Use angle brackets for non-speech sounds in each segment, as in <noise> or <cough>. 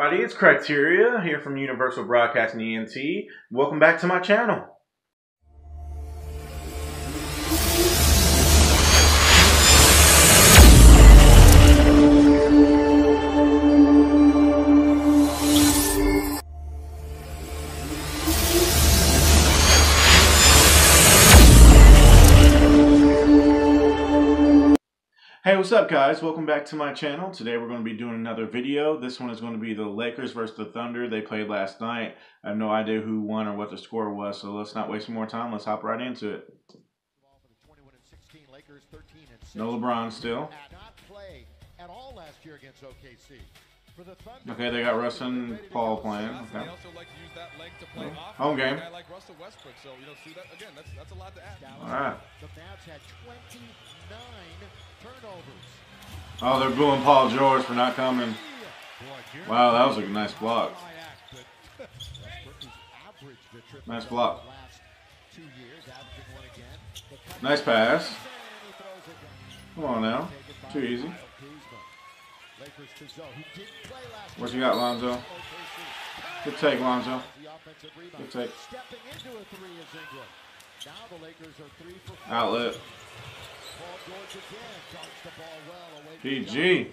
everybody, it's Criteria here from Universal Broadcasting ENT. Welcome back to my channel. Hey, what's up guys? Welcome back to my channel. Today we're going to be doing another video. This one is going to be the Lakers versus the Thunder. They played last night. I have no idea who won or what the score was, so let's not waste more time. Let's hop right into it. No LeBron still. Okay, they got Russ and Paul playing. Okay. Mm-hmm. Home game. All right. Oh, they're booing Paul George for not coming. Wow, that was a nice block. Nice block. Nice pass. Come on now. Too easy. What you got, Lonzo? Good take, Lonzo. Good take. Outlet. PG.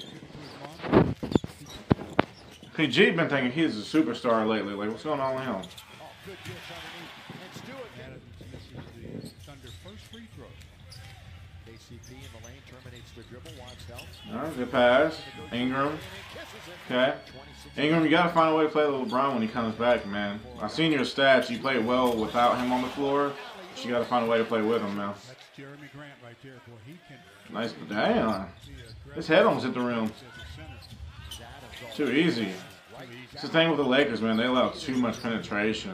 PG been thinking he's a superstar lately. Like, what's going on with him? Alright, good pass. Ingram. Okay. Ingram, you gotta find a way to play with LeBron when he comes back, man. I've seen your stats. You played well without him on the floor. But you gotta find a way to play with him now. Nice, damn. His head almost hit the rim. Too easy. It's the thing with the Lakers, man. They allow too much penetration.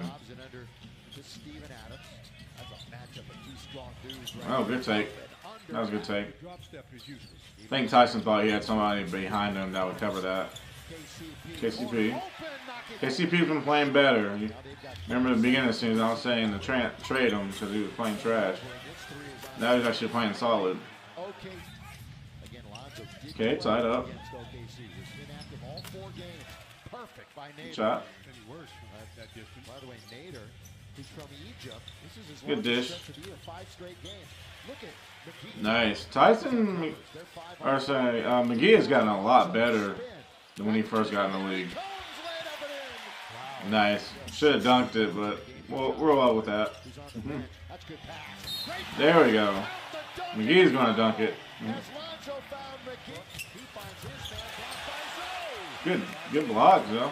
Oh, good take. That was a good take. I think Tyson thought he had somebody behind him that would cover that. KCP. KCP's been playing better. Remember the beginning of the season, I was saying to tra trade him because he was playing trash. Now he's actually playing solid. Okay, tied up. Good shot. Good dish. Nice. Tyson, or sorry, uh, McGee has gotten a lot better than when he first got in the league. Nice. Should have dunked it, but we'll roll out with that. Mm -hmm. There we go. McGee's going to dunk it. Mm -hmm. Good, good block, though.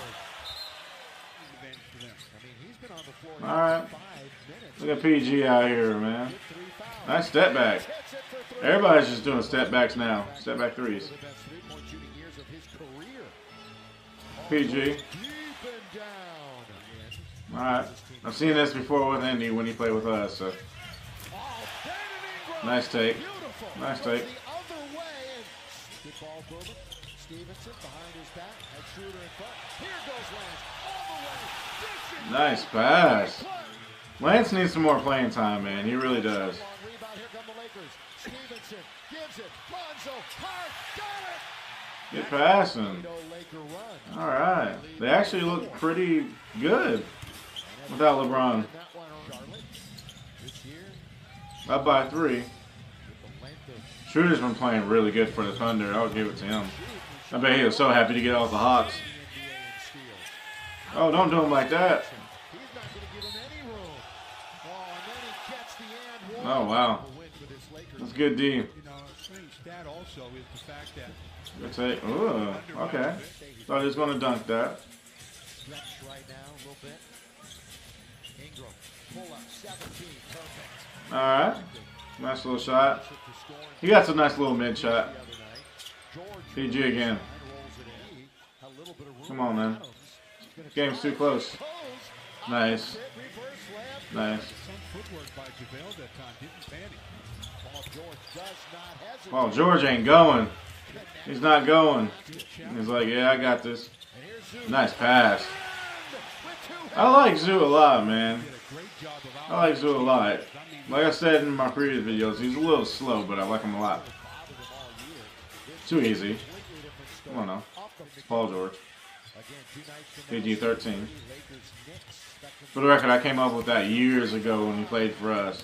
Alright. Look at PG out here, man. Nice step back. Everybody's just doing step backs now. Step back threes. PG. Alright. I've seen this before with Andy when he played with us. So. Nice take. Nice take. Nice pass. Lance needs some more playing time, man. He really does. Get passing. All right. They actually look pretty good without LeBron. Up by three. Schroeder's been playing really good for the Thunder. I'll give it to him. I bet he was so happy to get off the Hawks. Oh, don't do him like that. Oh, wow. That's good D. Good take. Ooh, okay. Thought he was going to dunk that. stretch right now a little bit. Ingram, pull up, 17, perfect. All right. Nice little shot. He got some nice little mid shot. PG again. Come on, man. Game's too close. Nice. Nice. panic. Paul George. Well, ain't going. He's not going. He's like, yeah, I got this. Nice pass. I like Zoo a lot, man. I like Zoo a lot. Like I said in my previous videos, he's a little slow, but I like him a lot. Too easy. Come on now. It's Paul George. Again, two nights PG-13. Lakers, For the record, I came up with that years ago when he played for us.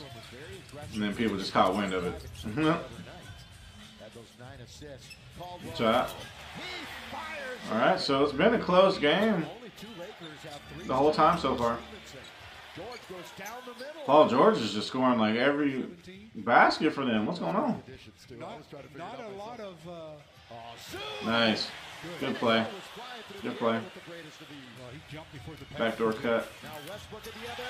And then people just caught wind of it. <laughs> Shot. All right, so it's been a close game the whole time so far. Paul George is just scoring like every basket for them. What's going on? Not, not a lot of, uh! Nice. Good play. Was flying through Good play. with the greatest of ease. well, he jumped before the pass. Backdoor cut. Now Westbrook at the other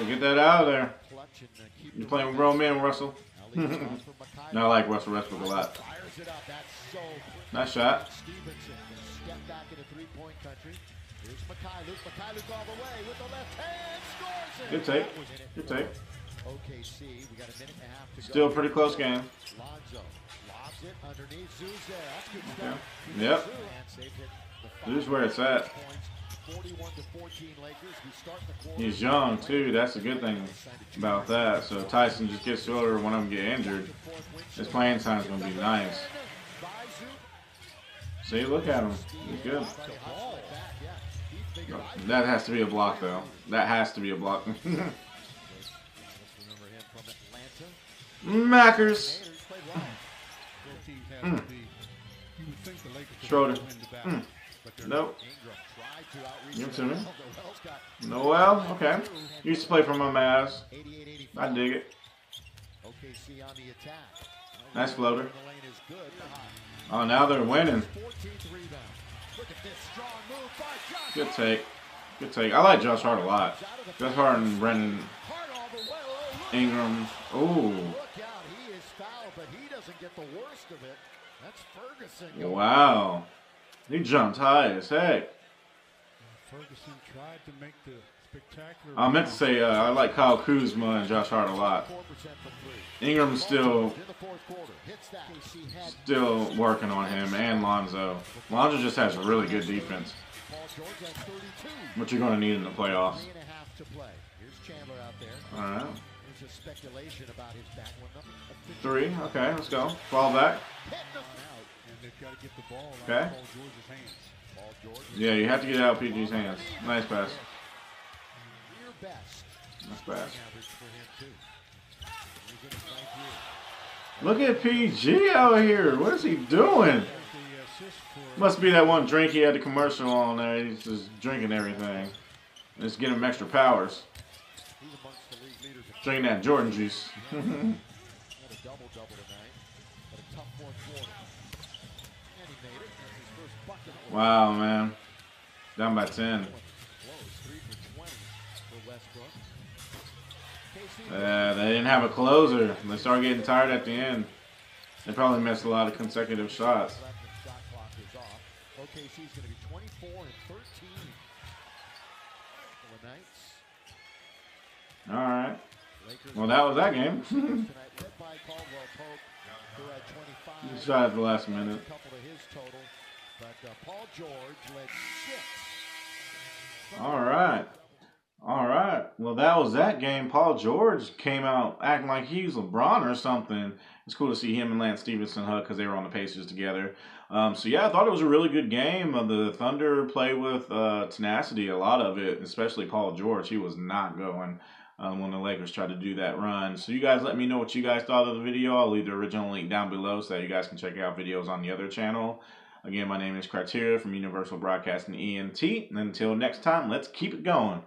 end. Hey, get that out of there. Clutch and, keep You the playing with grown men, Russell? Now leaves <laughs> it off for Mikhail. No, I like Russell Westbrook a lot. Fires it up. That's so Nice shot. Stephenson step back into three-point country. Here's Mykhailiuk. Mykhailiuk all the way with the left hand. Scores it. Good take. That was in it. Good take. OKC. We a minute and a half to go. Still pretty close game. Lonzo it underneath. Zoo's. That's good stuff. Yep. This And they've hit the five Zoo's where it's at. 41 to 14 Lakers. We start the quarter. He's young too. That's the good thing about that. So if Tyson just gets older One of them get injured. His playing time's gonna be nice. See, look at him. He's good. Back, yeah. He figured I That has to be a block though. That has to be a block. Let's <laughs> remember him from Atlanta. Mackers. Well. Both to be. You would think the Lakers Schroeder. win the hmm. battle, but Nope. Ingram tried to outreach. Give it to me. Oh, got Noel. Okay. Used to play for my Mavs. 88 I dig it. OKC on the attack. Nice floater. The lane is good. Oh, now they're winning. 14th rebound. Look at this strong move by Josh. Good take. Good take. I like Josh Hart a lot. Josh Hart and Brendan Hart all the way. Oh. Ingram. Ooh. Look out. He is fouled, but he doesn't get the worst of it. That's Ferguson. Wow. He jumped high as heck. Ferguson tried to make the spectacular. I meant to say uh, I like Kyle Kuzma and Josh Hart a lot. 4% from three. Ingram's still In the fourth quarter. Hits that. KC had still working on him and Lonzo. Lonzo just has really good defense, Paul George at 32. which you're going to need in the playoffs. Three and a half to play. Here's Chandler out there. All right. There's a speculation about his back one number. Three. Okay, let's go. Fall back. Hitting the out. And they've got to get the ball out Okay. of Paul George's hands. Paul George. Yeah, you have to get out of PG's hands. Nice pass. Nice pass. Average for him too. He's in his ninth year. Look at PG out here. What is he doing? There's the assist for Must be that one drink he had the commercial on there. He's just drinking everything. Just getting him extra powers. He's amongst the league leaders. in- Drinking that Jordan juice. <laughs> Wow, man. Down by 10. Close. Three for 20 for Westbrook. KC Uh, they didn't have a closer. They started getting tired at the end. They probably missed a lot of consecutive shots. going to be 24 and 13 the Knights. All right. Lakers Well, that was that game. <laughs> tonight led by Caldwell Pope, who had 25. Shot at the last minute. A couple to his total, but uh, Paul George. All right. All right. Well, that was that game. Paul George came out acting like he was LeBron or something. It's cool to see him and Lance Stephenson hug because they were on the Pacers together. Um, so yeah, I thought it was a really good game. Uh, the Thunder played with uh, tenacity, a lot of it, especially Paul George. He was not going um, when the Lakers tried to do that run. So you guys let me know what you guys thought of the video. I'll leave the original link down below so that you guys can check out videos on the other channel. Again, my name is Criteria from Universal Broadcasting ENT. And until next time, let's keep it going.